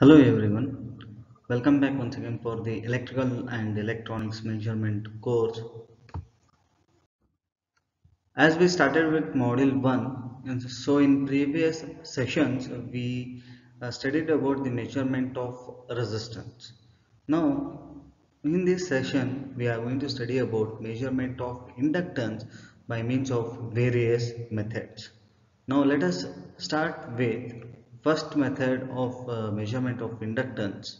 Hello everyone, welcome back once again for the electrical and electronics measurement course. As we started with module 1, and so in previous sessions we uh, studied about the measurement of resistance. Now in this session we are going to study about measurement of inductance by means of various methods. Now let us start with first method of uh, measurement of inductance.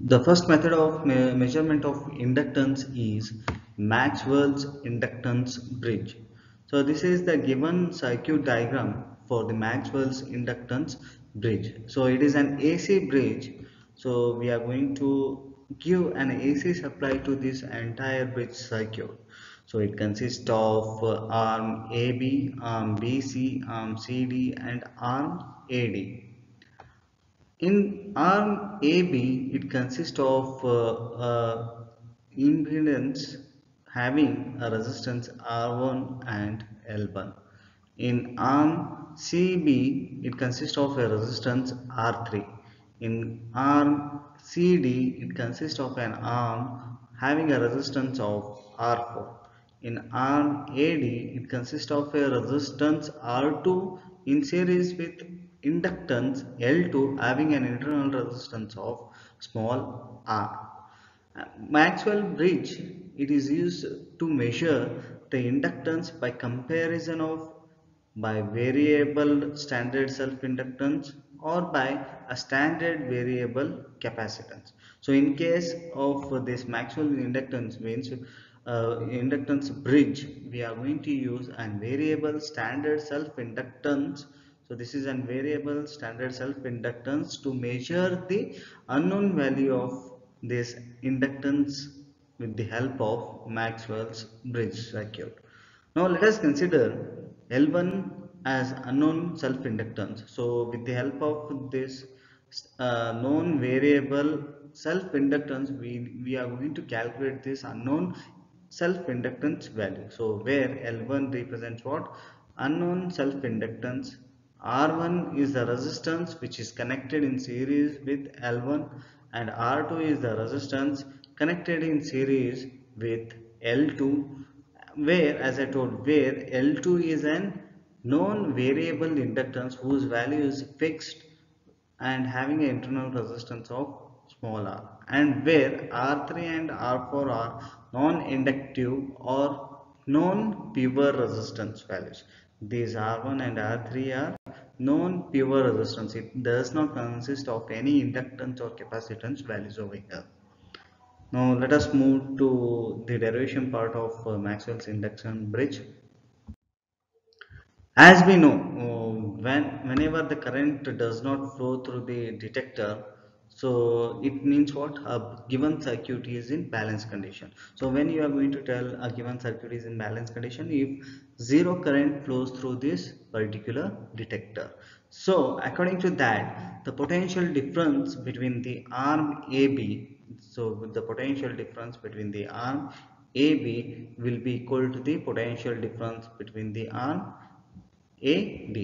The first method of me measurement of inductance is Maxwell's inductance bridge. So this is the given circuit diagram for the Maxwell's inductance bridge. So it is an AC bridge. So we are going to give an AC supply to this entire bridge circuit. So it consists of arm AB, arm BC, arm CD and arm AD. In arm AB, it consists of uh, uh, impedance having a resistance R1 and L1. In arm CB, it consists of a resistance R3. In arm CD, it consists of an arm having a resistance of R4. In arm AD, it consists of a resistance R2 in series with inductance L2 having an internal resistance of small r. Maxwell bridge, it is used to measure the inductance by comparison of by variable standard self-inductance or by a standard variable capacitance. So in case of this Maxwell inductance means uh, inductance bridge we are going to use an variable standard self inductance so this is an variable standard self inductance to measure the unknown value of this inductance with the help of Maxwell's bridge circuit. Now let us consider L1 as unknown self inductance so with the help of this uh, known variable self inductance we we are going to calculate this unknown self-inductance value. So where L1 represents what? Unknown self-inductance. R1 is the resistance which is connected in series with L1 and R2 is the resistance connected in series with L2 where as I told where L2 is an known variable inductance whose value is fixed and having an internal resistance of small r and where R3 and R4 are non-inductive or non-pure resistance values. These R1 and R3 are non-pure resistance. It does not consist of any inductance or capacitance values over here. Now let us move to the derivation part of uh, Maxwell's induction bridge. As we know, uh, when whenever the current does not flow through the detector, so it means what? A given circuit is in balance condition. So when you are going to tell a given circuit is in balance condition if zero current flows through this particular detector. So according to that the potential difference between the arm AB so the potential difference between the arm AB will be equal to the potential difference between the arm AD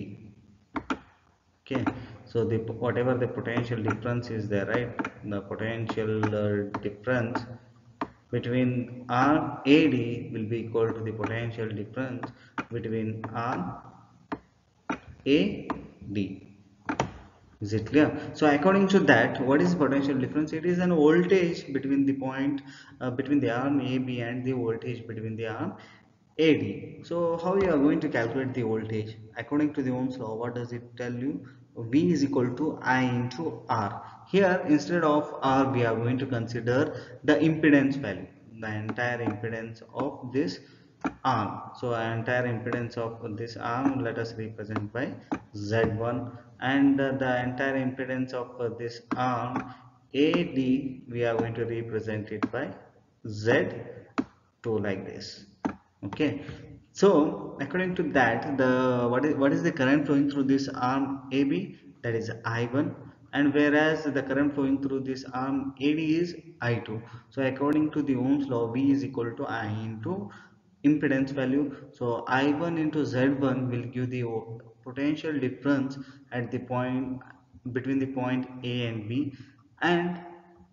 okay so the whatever the potential difference is there right? The potential uh, difference between arm AD will be equal to the potential difference between arm AD is it clear? So according to that what is potential difference? It is an voltage between the point uh, between the arm AB and the voltage between the arm AD so how you are going to calculate the voltage? According to the Ohm's law what does it tell you V is equal to I into R. Here instead of R we are going to consider the impedance value, the entire impedance of this arm. So entire impedance of this arm let us represent by Z1 and uh, the entire impedance of uh, this arm AD we are going to represent it by Z2 like this. Okay so according to that, the what is what is the current flowing through this arm AB? That is I1, and whereas the current flowing through this arm AD is I2. So according to the Ohm's law, V is equal to I into impedance value. So I1 into Z1 will give the potential difference at the point between the point A and B and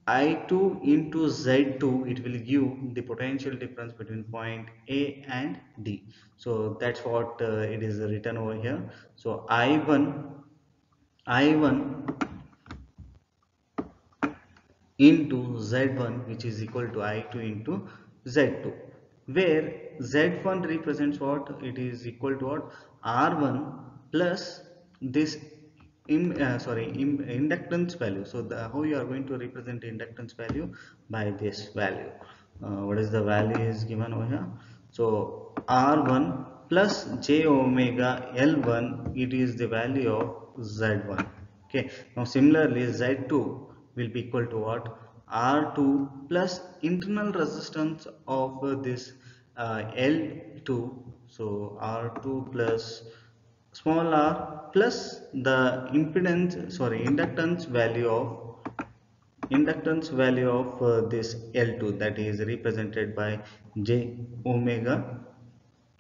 I2 into Z2 it will give the potential difference between point A and D. So that's what uh, it is written over here. So I1 I1 into Z1 which is equal to I2 into Z2 where Z1 represents what? It is equal to what? R1 plus this in, uh, sorry in, inductance value. So the, how you are going to represent inductance value? By this value. Uh, what is the value is given over here? So R1 plus j omega L1 it is the value of Z1 okay. Now similarly Z2 will be equal to what? R2 plus internal resistance of this uh, L2 so R2 plus small r plus the impedance sorry inductance value of inductance value of uh, this L2 that is represented by j omega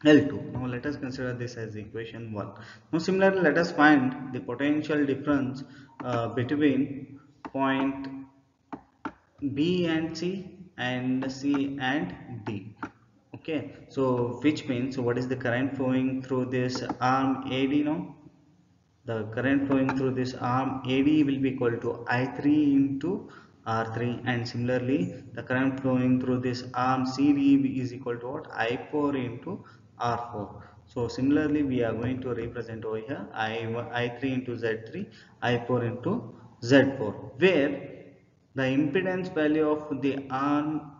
L2 now let us consider this as equation 1 now similarly let us find the potential difference uh, between point B and C and C and D okay so which means what is the current flowing through this arm AD now the current flowing through this arm AD will be equal to I3 into R3 and similarly the current flowing through this arm CD is equal to what? I4 into R4 so similarly we are going to represent over here I, I3 into Z3 I4 into Z4 where the impedance value of the arm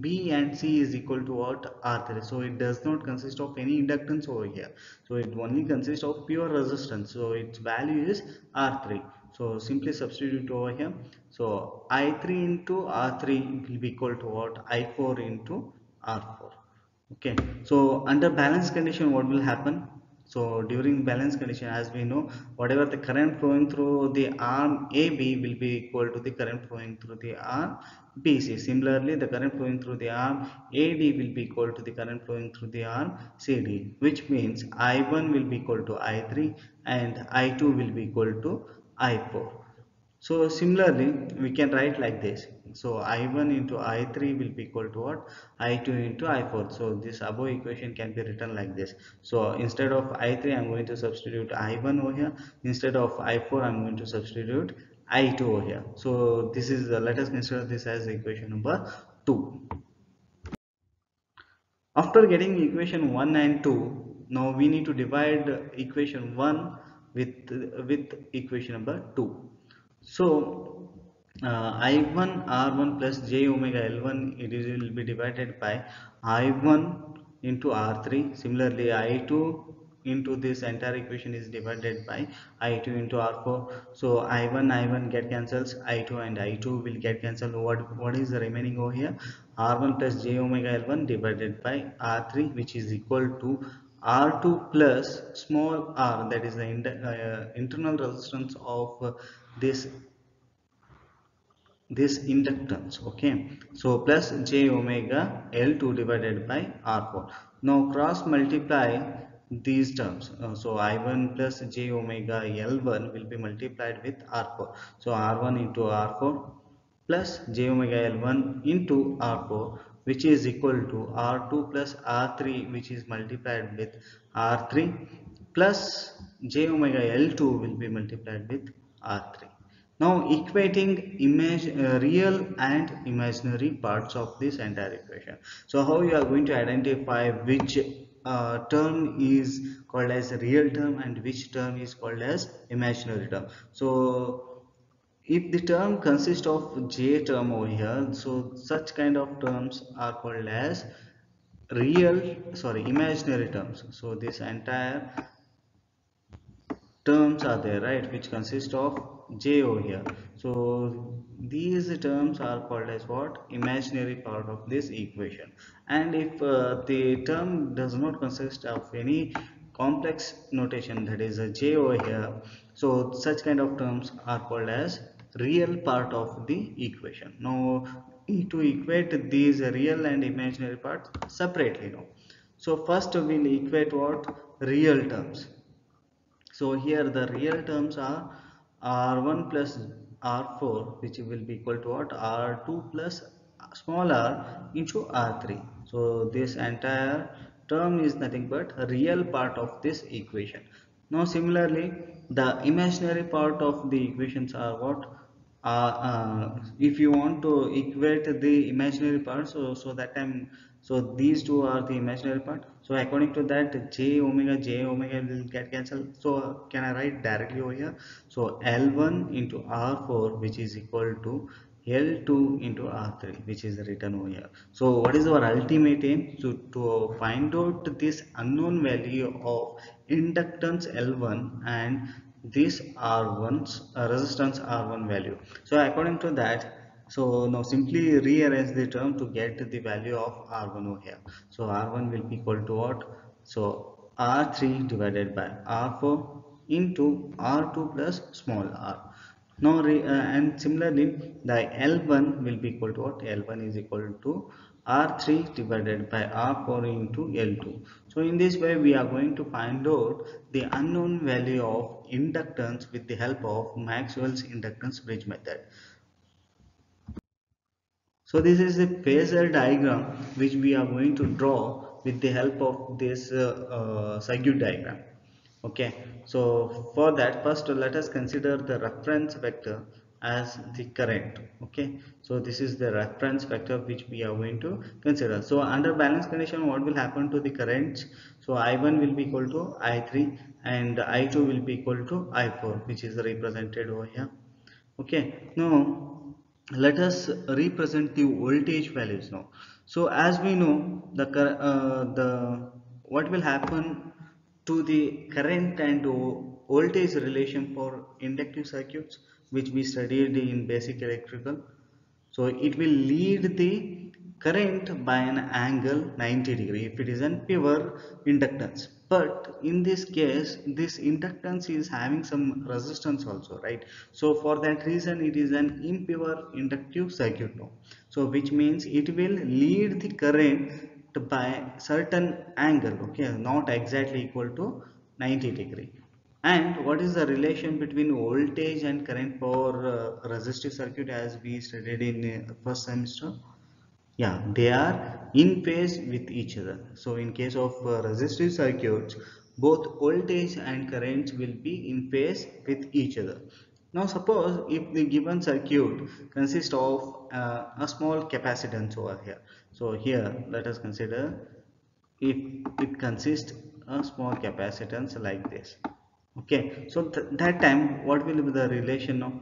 B and C is equal to what? R3 so it does not consist of any inductance over here. So it only consists of pure resistance. So its value is R3 so simply substitute over here. So I3 into R3 will be equal to what? I4 into R4 okay. So under balance condition what will happen so during balance condition as we know whatever the current flowing through the arm AB will be equal to the current flowing through the arm BC. Similarly the current flowing through the arm AD will be equal to the current flowing through the arm CD which means I1 will be equal to I3 and I2 will be equal to I4. So similarly we can write like this. So i1 into i3 will be equal to what? I2 into i4 so this above equation can be written like this. So instead of i3 i'm going to substitute i1 over here. Instead of i4 i'm going to substitute i2 over here. So this is uh, let us consider this as equation number 2 after getting equation 1 and 2 now we need to divide equation 1 with with equation number 2 so uh, I1 R1 plus j omega L1 it is, will be divided by I1 into R3 similarly I2 into this entire equation is divided by I2 into R4 so I1 I1 get cancels I2 and I2 will get cancelled. What what is the remaining over here? R1 plus j omega L1 divided by R3 which is equal to R2 plus small r that is the uh, internal resistance of uh, this this inductance okay? So plus j omega l2 divided by r4 now cross multiply these terms. Uh, so i1 plus j omega l1 will be multiplied with r4 so r1 into r4 plus j omega l1 into r4 which is equal to r2 plus r3 which is multiplied with r3 plus j omega l2 will be multiplied with r3 now equating image uh, real and imaginary parts of this entire equation. So how you are going to identify which uh, term is called as real term and which term is called as imaginary term. So if the term consists of j term over here so such kind of terms are called as real sorry imaginary terms. So this entire terms are there right which consist of j over here. So these terms are called as what? Imaginary part of this equation. And if uh, the term does not consist of any complex notation that is a j over here so such kind of terms are called as real part of the equation. Now to equate these real and imaginary parts separately now so first we'll equate what? Real terms. So here the real terms are R1 plus R4 which will be equal to what? R2 plus small r into R3 so this entire term is nothing but real part of this equation. Now similarly the imaginary part of the equations are what? Uh, uh, if you want to equate the imaginary part so so that time so these two are the imaginary part so according to that j omega j omega will get cancelled so can i write directly over here so l1 into r4 which is equal to L2 into R3 which is written over here. So what is our ultimate aim? So to find out this unknown value of inductance L1 and this R1's uh, resistance R1 value. So according to that so now simply rearrange the term to get the value of R1 over here. So R1 will be equal to what? So R3 divided by R4 into R2 plus small r now uh, and similarly the L1 will be equal to what L1 is equal to R3 divided by R4 into L2 so in this way we are going to find out the unknown value of inductance with the help of Maxwell's inductance bridge method so this is a phasor diagram which we are going to draw with the help of this uh, uh, circuit diagram. Okay. So for that first let us consider the reference vector as the current. Okay. So this is the reference vector which we are going to consider. So under balance condition what will happen to the currents so i1 will be equal to i3 and i2 will be equal to i4 which is represented over here. Okay. Now let us represent the voltage values now. So as we know the uh, the what will happen to the current and voltage relation for inductive circuits which we studied in basic electrical. So it will lead the current by an angle 90 degree. If it is an pure inductance. But in this case this inductance is having some resistance also right? So for that reason it is an impure inductive circuit so which means it will lead the current by certain angle okay? Not exactly equal to 90 degree. And what is the relation between voltage and current for uh, resistive circuit as we studied in uh, first semester yeah they are in phase with each other. So in case of uh, resistive circuits both voltage and currents will be in phase with each other. Now suppose if the given circuit consists of uh, a small capacitance over here. So here let us consider if it consists a small capacitance like this. Okay. So th that time what will be the relation now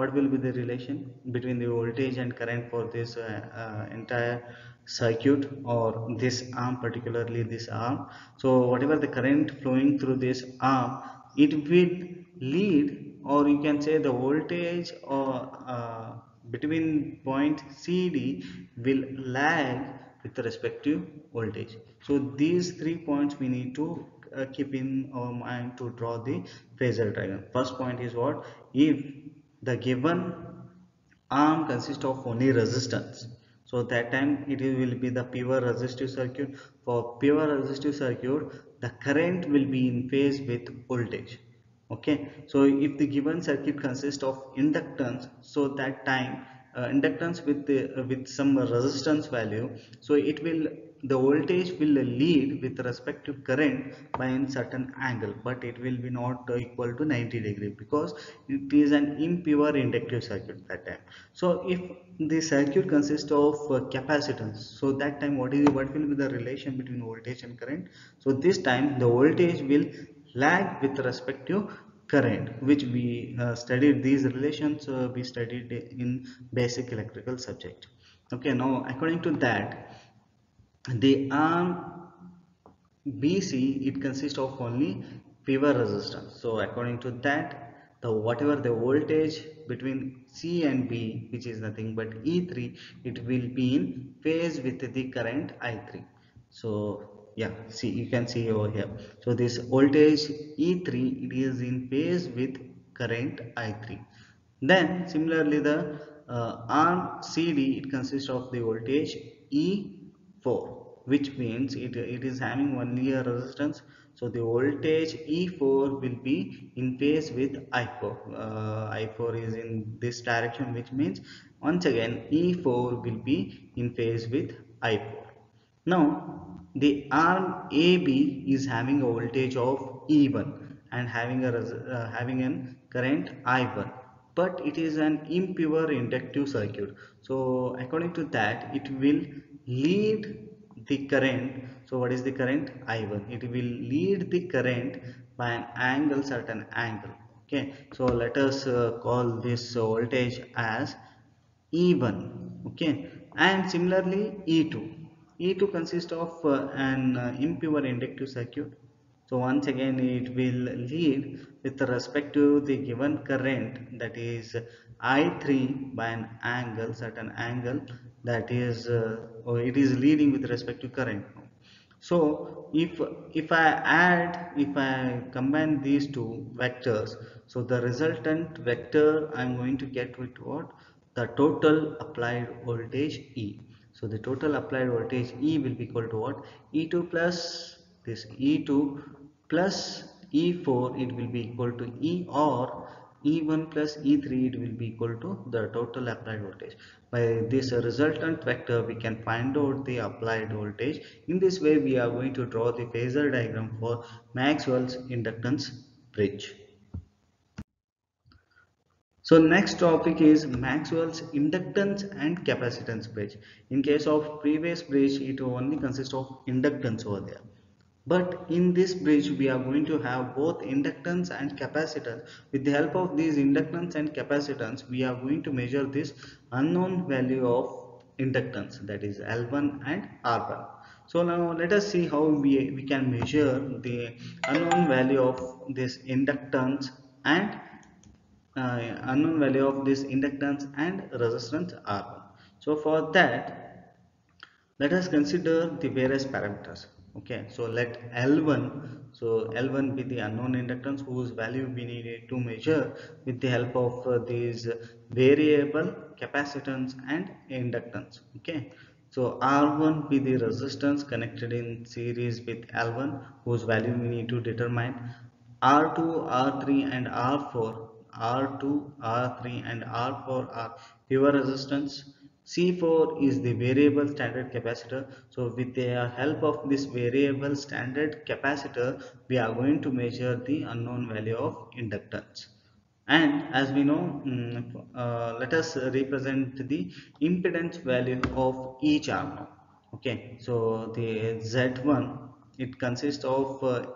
what will be the relation between the voltage and current for this uh, uh, entire circuit or this arm particularly this arm so whatever the current flowing through this arm it will lead or you can say the voltage or uh, between point CD will lag with the respective voltage. So these three points we need to uh, keep in our mind to draw the phasor diagram. First point is what? If the given arm consists of only resistance, so that time it will be the pure resistive circuit. For pure resistive circuit, the current will be in phase with voltage. Okay? So if the given circuit consists of inductance so that time uh, inductance with the, uh, with some resistance value so it will the voltage will lead with respect to current by a certain angle but it will be not equal to 90 degree because it is an impure inductive circuit that time. So if the circuit consists of uh, capacitance so that time what is what will be the relation between voltage and current? So this time the voltage will lag with respect to current which we uh, studied these relations uh, we studied in basic electrical subject. Okay now according to that the arm BC it consists of only pure resistance so according to that the whatever the voltage between C and B which is nothing but E3 it will be in phase with the current I3 so yeah see you can see over here. So this voltage E3 it is in phase with current I3 then similarly the uh, arm CD it consists of the voltage E4 which means it, it is having only a resistance. So the voltage E4 will be in phase with I4 uh, I4 is in this direction which means once again E4 will be in phase with I4 now the arm AB is having a voltage of E1 and having a uh, having an current I1 but it is an impure inductive circuit. So according to that it will lead the current. So what is the current? I1 it will lead the current by an angle certain angle. Okay. So let us uh, call this voltage as e1 okay. And similarly e2 e2 consists of uh, an uh, impure inductive circuit. So once again it will lead with respect to the given current that is I3 by an angle certain angle that is uh, it is leading with respect to current. So if if I add if I combine these two vectors so the resultant vector I'm going to get with what? The total applied voltage E. So the total applied voltage E will be equal to what? E2 plus this E2 plus E4 it will be equal to E or E1 plus E3 it will be equal to the total applied voltage. By this resultant vector we can find out the applied voltage. In this way we are going to draw the phasor diagram for Maxwell's inductance bridge. So next topic is Maxwell's inductance and capacitance bridge. In case of previous bridge it only consists of inductance over there but in this bridge we are going to have both inductance and capacitance. With the help of these inductance and capacitance we are going to measure this unknown value of inductance that is L1 and R1 so now let us see how we, we can measure the unknown value of this inductance and uh, unknown value of this inductance and resistance R1 so for that let us consider the various parameters okay so let L1 so L1 be the unknown inductance whose value we needed to measure with the help of uh, these variable capacitance and inductance. Okay so R1 be the resistance connected in series with L1 whose value we need to determine. R2 R3 and R4 R2 R3 and R4 are pure resistance C4 is the variable standard capacitor. So with the help of this variable standard capacitor, we are going to measure the unknown value of inductance. And as we know, mm, uh, let us represent the impedance value of each arm. Okay, so the Z1, it consists of uh,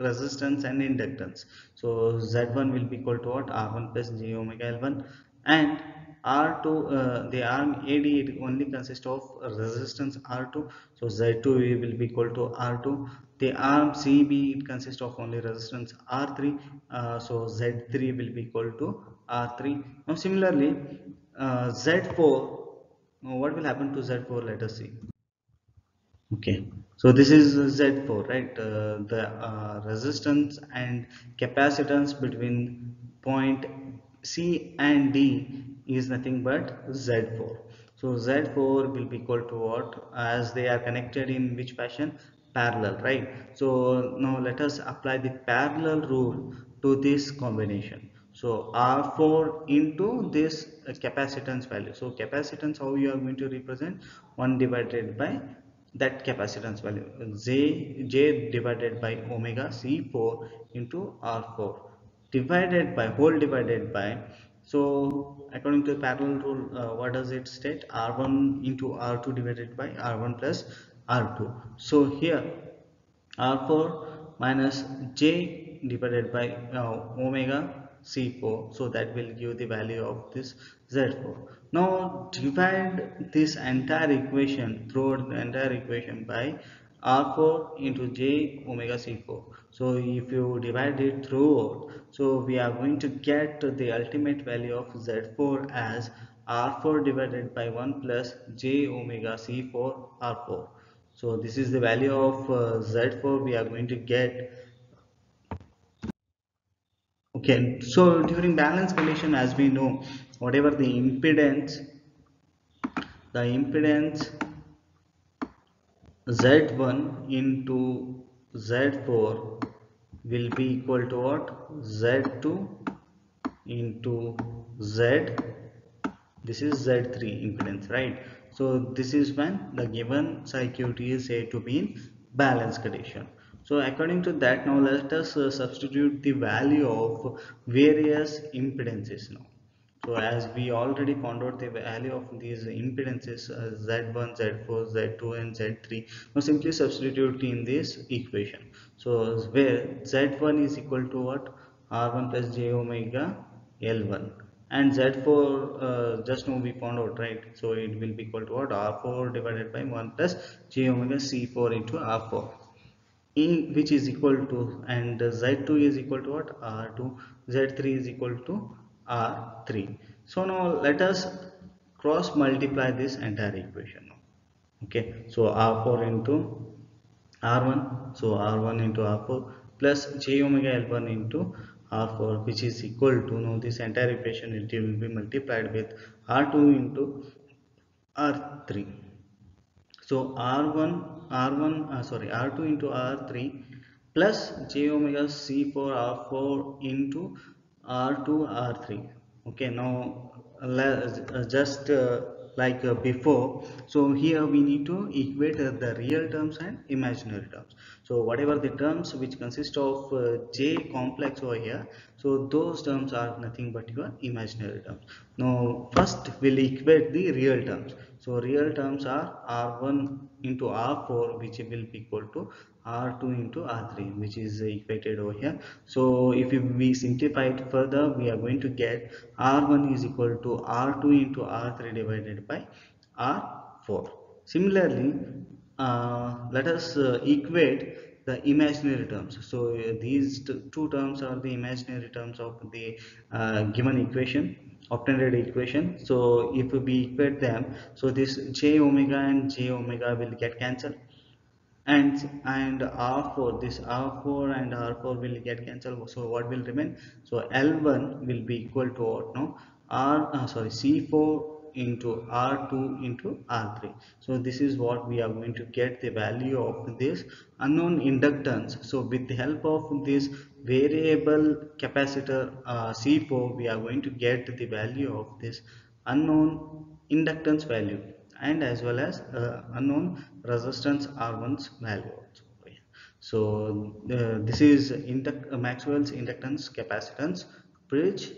resistance and inductance. So Z1 will be equal to what? R1 plus J omega L1 and R2 uh, the arm AD it only consists of resistance R2 so Z2 will be equal to R2 the arm CB it consists of only resistance R3 uh, so Z3 will be equal to R3 now similarly uh, Z4 what will happen to Z4 let us see. Okay. So this is Z4 right? Uh, the uh, resistance and capacitance between point C and D is nothing but Z4. So Z4 will be equal to what as they are connected in which fashion parallel right. So now let us apply the parallel rule to this combination. So R4 into this capacitance value. So capacitance how you are going to represent 1 divided by that capacitance value J, J divided by omega C4 into R4 divided by whole divided by so according to the parallel rule, uh, what does it state? R1 into R2 divided by R1 plus R2. So here R4 minus J divided by uh, omega C4. So that will give the value of this Z4. Now divide this entire equation throughout the entire equation by R4 into J omega C4 so if you divide it through so we are going to get the ultimate value of z4 as r4 divided by 1 plus j omega c4 r4 so this is the value of uh, z4 we are going to get. Okay so during balance condition as we know whatever the impedance the impedance z1 into z4 will be equal to what? z2 into z. This is z3 impedance right? So this is when the given circuit is said to be in balanced condition. So according to that now let us uh, substitute the value of various impedances now so as we already found out the value of these impedances uh, z1 z4 z2 and z3 now simply substitute in this equation. So where z1 is equal to what? R1 plus j omega l1 and z4 uh, just now we found out right? So it will be equal to what? R4 divided by 1 plus j omega c4 into r4 in which is equal to and z2 is equal to what? R2 z3 is equal to r3 so now let us cross multiply this entire equation okay. So r4 into r1 so r1 into r4 plus j omega l1 into r4 which is equal to now this entire equation it will be multiplied with r2 into r3 so r1 r1 uh, sorry r2 into r3 plus j omega c4 r4 into r2 r3 okay now just uh, like uh, before so here we need to equate the real terms and imaginary terms. So whatever the terms which consist of uh, j complex over here so those terms are nothing but your imaginary terms. Now first we'll equate the real terms. So real terms are r1 into r4 which will be equal to r2 into r3 which is equated over here. So if we simplify it further we are going to get r1 is equal to r2 into r3 divided by r4 similarly uh, let us uh, equate the imaginary terms. So uh, these two terms are the imaginary terms of the uh, given equation obtained equation. So if we equate them so this j omega and j omega will get cancelled and and r4 this r4 and r4 will get cancelled so what will remain? So l1 will be equal to what no? R uh, sorry c4 into r2 into r3 so this is what we are going to get the value of this unknown inductance. So with the help of this variable capacitor uh, c4 we are going to get the value of this unknown inductance value and as well as uh, unknown resistance R1's value also. So uh, this is Maxwell's inductance capacitance bridge